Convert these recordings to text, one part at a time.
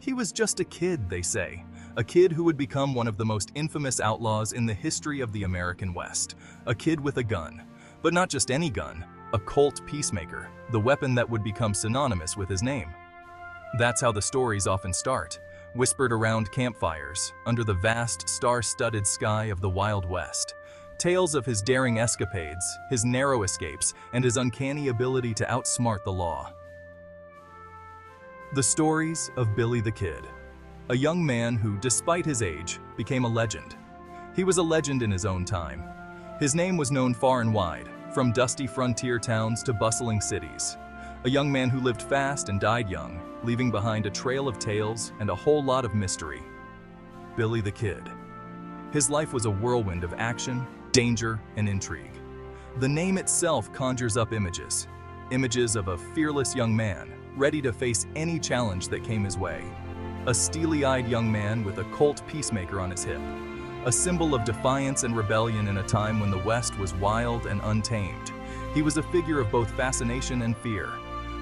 He was just a kid, they say. A kid who would become one of the most infamous outlaws in the history of the American West. A kid with a gun. But not just any gun, a Colt Peacemaker, the weapon that would become synonymous with his name. That's how the stories often start, whispered around campfires, under the vast star-studded sky of the Wild West. Tales of his daring escapades, his narrow escapes, and his uncanny ability to outsmart the law. The stories of Billy the Kid, a young man who, despite his age, became a legend. He was a legend in his own time. His name was known far and wide, from dusty frontier towns to bustling cities. A young man who lived fast and died young, leaving behind a trail of tales and a whole lot of mystery. Billy the Kid. His life was a whirlwind of action, danger, and intrigue. The name itself conjures up images. Images of a fearless young man, ready to face any challenge that came his way. A steely-eyed young man with a Colt Peacemaker on his hip. A symbol of defiance and rebellion in a time when the West was wild and untamed. He was a figure of both fascination and fear.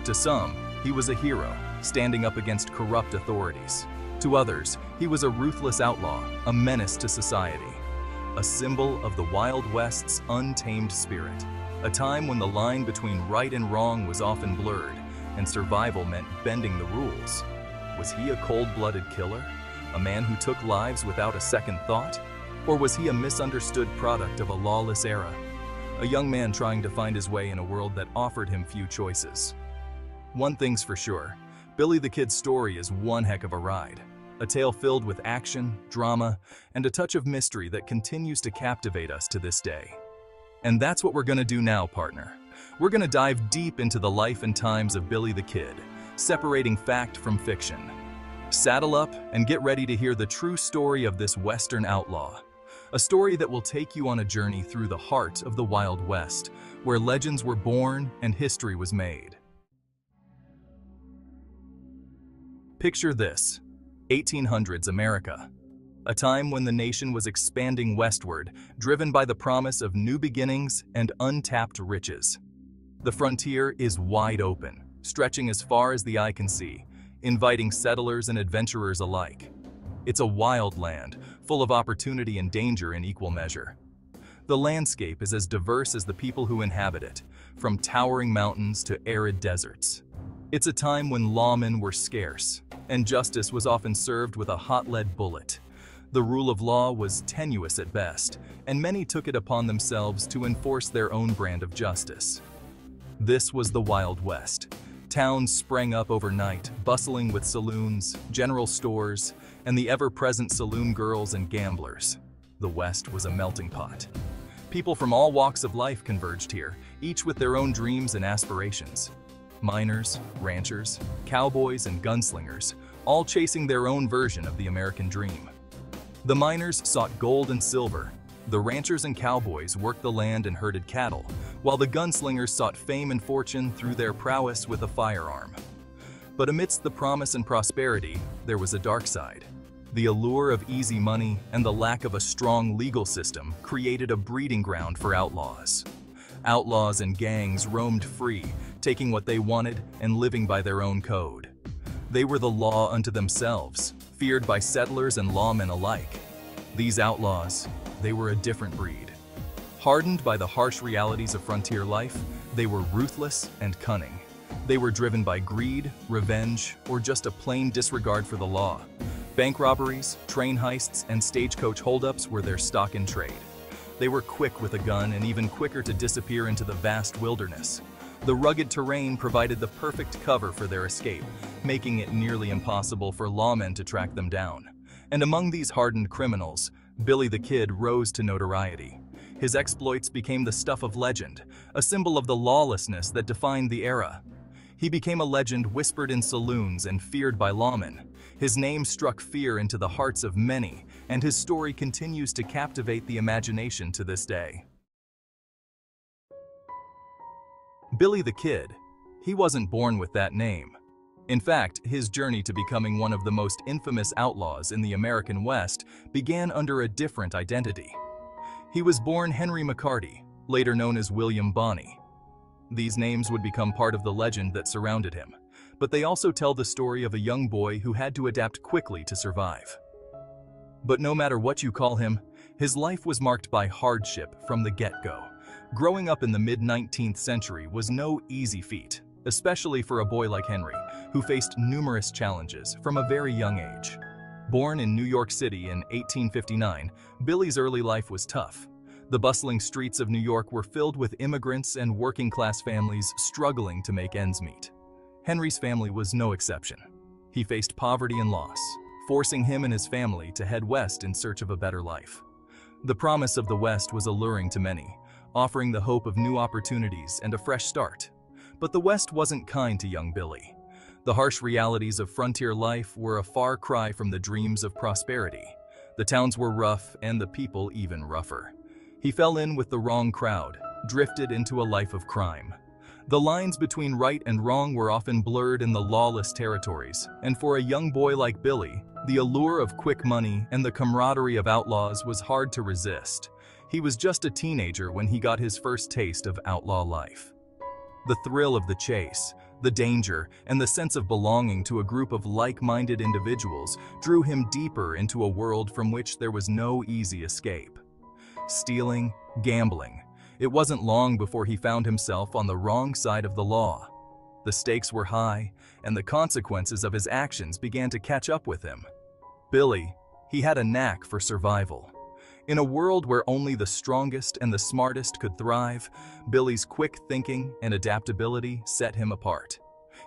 To some, he was a hero, standing up against corrupt authorities. To others, he was a ruthless outlaw, a menace to society. A symbol of the Wild West's untamed spirit. A time when the line between right and wrong was often blurred, and survival meant bending the rules. Was he a cold-blooded killer? A man who took lives without a second thought? Or was he a misunderstood product of a lawless era? A young man trying to find his way in a world that offered him few choices. One thing's for sure, Billy the Kid's story is one heck of a ride. A tale filled with action, drama, and a touch of mystery that continues to captivate us to this day. And that's what we're gonna do now, partner. We're gonna dive deep into the life and times of Billy the Kid, separating fact from fiction. Saddle up and get ready to hear the true story of this Western outlaw. A story that will take you on a journey through the heart of the Wild West, where legends were born and history was made. Picture this, 1800s America. A time when the nation was expanding westward, driven by the promise of new beginnings and untapped riches. The frontier is wide open, stretching as far as the eye can see, inviting settlers and adventurers alike. It's a wild land, full of opportunity and danger in equal measure. The landscape is as diverse as the people who inhabit it, from towering mountains to arid deserts. It's a time when lawmen were scarce, and justice was often served with a hot lead bullet. The rule of law was tenuous at best, and many took it upon themselves to enforce their own brand of justice. This was the Wild West, Towns sprang up overnight, bustling with saloons, general stores, and the ever-present saloon girls and gamblers. The West was a melting pot. People from all walks of life converged here, each with their own dreams and aspirations. Miners, ranchers, cowboys, and gunslingers, all chasing their own version of the American dream. The miners sought gold and silver, the ranchers and cowboys worked the land and herded cattle, while the gunslingers sought fame and fortune through their prowess with a firearm. But amidst the promise and prosperity, there was a dark side. The allure of easy money and the lack of a strong legal system created a breeding ground for outlaws. Outlaws and gangs roamed free, taking what they wanted and living by their own code. They were the law unto themselves, feared by settlers and lawmen alike. These outlaws, they were a different breed. Hardened by the harsh realities of frontier life, they were ruthless and cunning. They were driven by greed, revenge, or just a plain disregard for the law. Bank robberies, train heists, and stagecoach holdups were their stock in trade. They were quick with a gun and even quicker to disappear into the vast wilderness. The rugged terrain provided the perfect cover for their escape, making it nearly impossible for lawmen to track them down. And among these hardened criminals, Billy the Kid rose to notoriety. His exploits became the stuff of legend, a symbol of the lawlessness that defined the era. He became a legend whispered in saloons and feared by lawmen. His name struck fear into the hearts of many, and his story continues to captivate the imagination to this day. Billy the Kid, he wasn't born with that name. In fact, his journey to becoming one of the most infamous outlaws in the American West began under a different identity. He was born Henry McCarty, later known as William Bonney. These names would become part of the legend that surrounded him. but they also tell the story of a young boy who had to adapt quickly to survive. But no matter what you call him, his life was marked by hardship from the get-go. Growing up in the mid-19th century was no easy feat, especially for a boy like Henry, who faced numerous challenges from a very young age. Born in New York City in 1859, Billy's early life was tough. The bustling streets of New York were filled with immigrants and working-class families struggling to make ends meet. Henry's family was no exception. He faced poverty and loss, forcing him and his family to head west in search of a better life. The promise of the West was alluring to many, offering the hope of new opportunities and a fresh start. But the West wasn't kind to young Billy. The harsh realities of frontier life were a far cry from the dreams of prosperity. The towns were rough and the people even rougher. He fell in with the wrong crowd, drifted into a life of crime. The lines between right and wrong were often blurred in the lawless territories, and for a young boy like Billy, the allure of quick money and the camaraderie of outlaws was hard to resist. He was just a teenager when he got his first taste of outlaw life. The thrill of the chase, the danger, and the sense of belonging to a group of like-minded individuals drew him deeper into a world from which there was no easy escape. Stealing, gambling, it wasn't long before he found himself on the wrong side of the law. The stakes were high, and the consequences of his actions began to catch up with him. Billy, he had a knack for survival. In a world where only the strongest and the smartest could thrive, Billy's quick thinking and adaptability set him apart.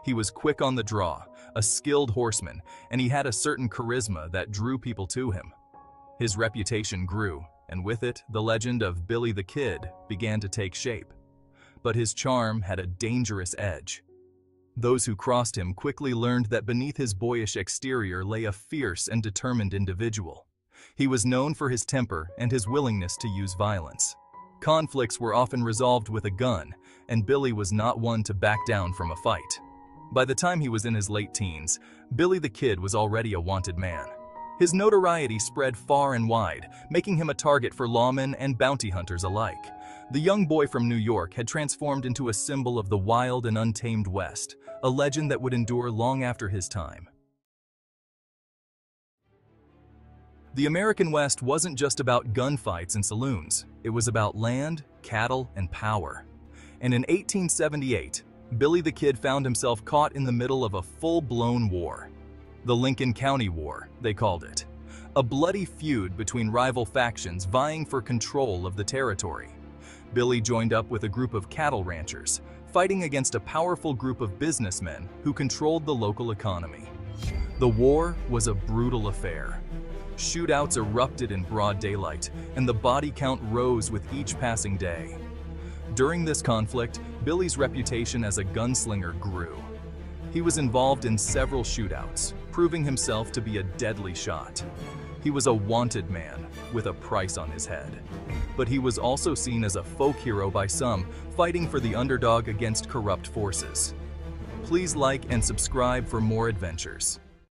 He was quick on the draw, a skilled horseman, and he had a certain charisma that drew people to him. His reputation grew, and with it, the legend of Billy the Kid began to take shape. But his charm had a dangerous edge. Those who crossed him quickly learned that beneath his boyish exterior lay a fierce and determined individual. He was known for his temper and his willingness to use violence. Conflicts were often resolved with a gun, and Billy was not one to back down from a fight. By the time he was in his late teens, Billy the Kid was already a wanted man. His notoriety spread far and wide, making him a target for lawmen and bounty hunters alike. The young boy from New York had transformed into a symbol of the wild and untamed West, a legend that would endure long after his time. The American West wasn't just about gunfights and saloons. It was about land, cattle, and power. And in 1878, Billy the Kid found himself caught in the middle of a full-blown war. The Lincoln County War, they called it. A bloody feud between rival factions vying for control of the territory. Billy joined up with a group of cattle ranchers, fighting against a powerful group of businessmen who controlled the local economy. The war was a brutal affair. Shootouts erupted in broad daylight, and the body count rose with each passing day. During this conflict, Billy's reputation as a gunslinger grew. He was involved in several shootouts, proving himself to be a deadly shot. He was a wanted man with a price on his head. But he was also seen as a folk hero by some, fighting for the underdog against corrupt forces. Please like and subscribe for more adventures.